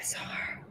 bizarre.